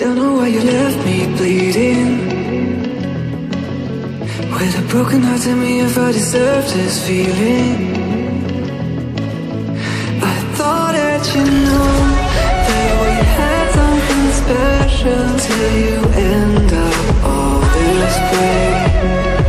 Don't know why you left me bleeding. With a broken heart, tell me if I deserve this feeling. I thought that you know That we had something special Till you end up all this way.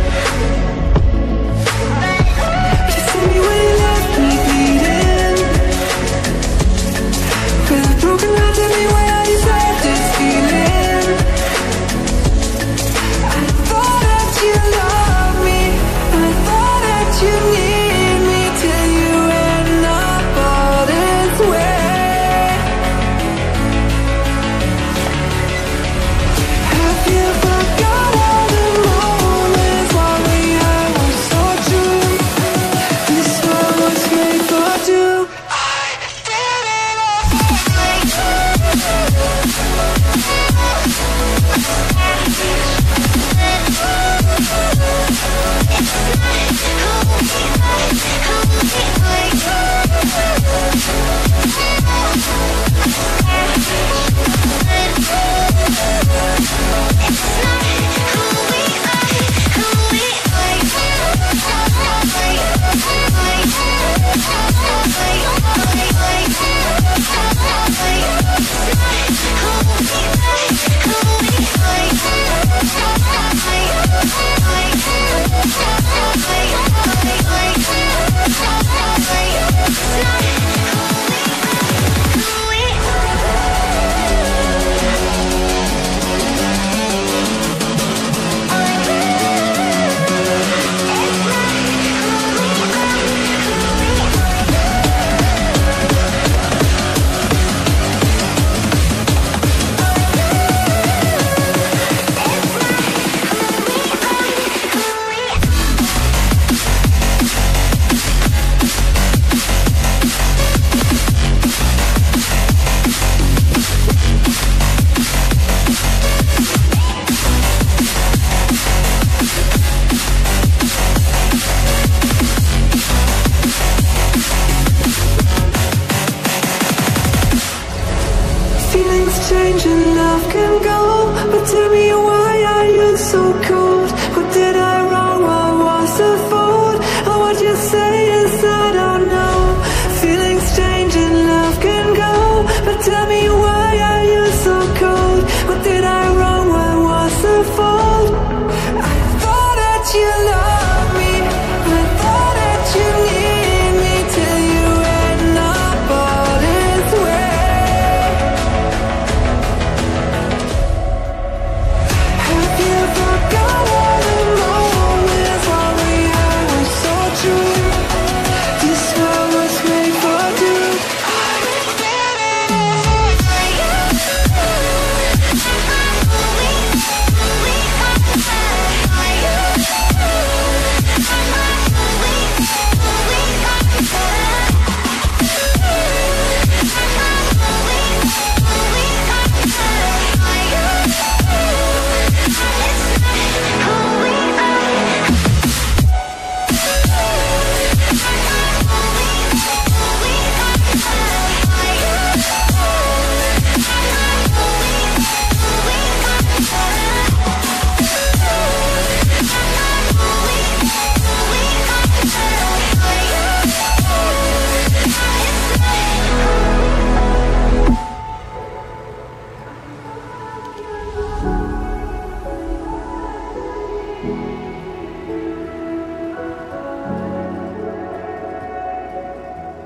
can go